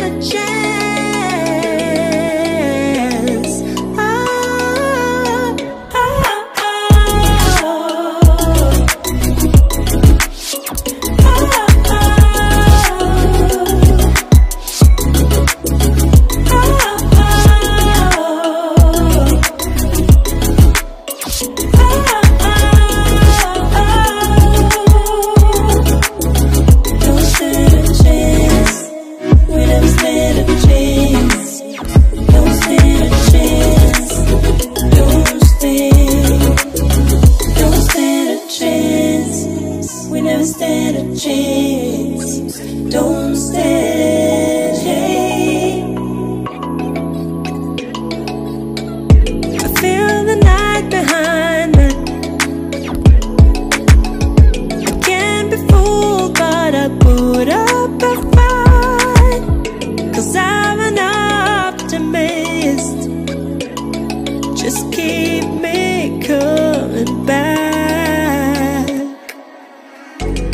a chance. stand a chance. Don't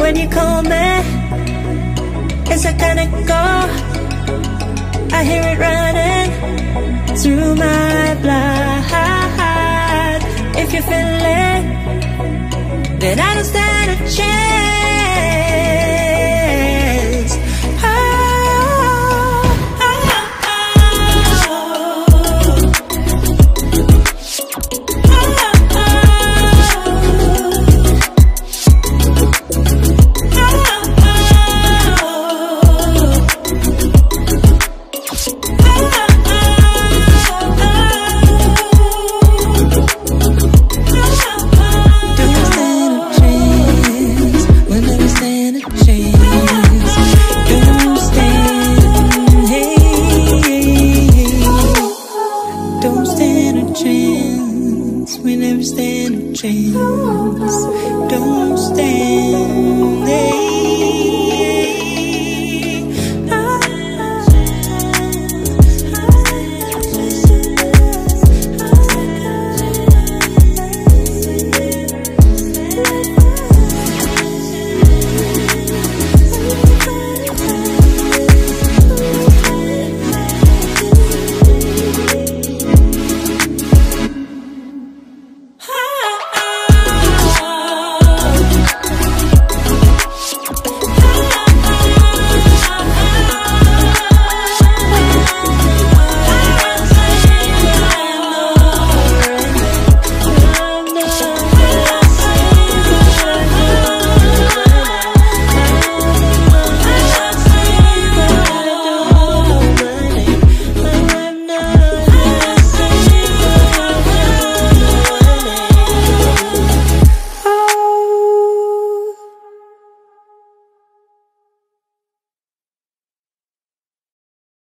when you call me It's a kind of call. Don't stand there.